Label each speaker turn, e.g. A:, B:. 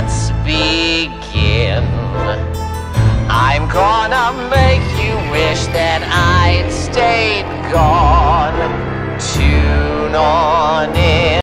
A: let's begin. I'm gonna make you wish that I'd stayed gone. Tune on in.